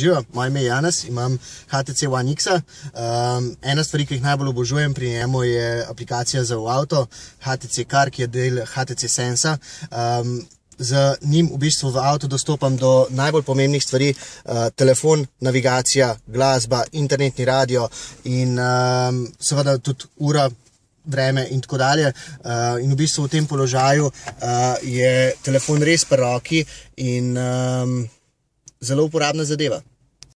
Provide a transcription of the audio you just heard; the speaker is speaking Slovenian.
Živijo, moje ime je Janes, imam HTC One X. Um, ehm, ena stvar, ki jih najbolj obožujem pri njemu, je aplikacija za avto, HTC Car, ki je del HTC Sensa. Um, z njim v bistvu v avtu dostopam do najbolj pomembnih stvari: uh, telefon, navigacija, glasba, internetni radio in um, seveda tudi ura. Vreme in tako dalje. Uh, in v bistvu v tem položaju uh, je telefon res pri roki in um, zelo uporabna zadeva.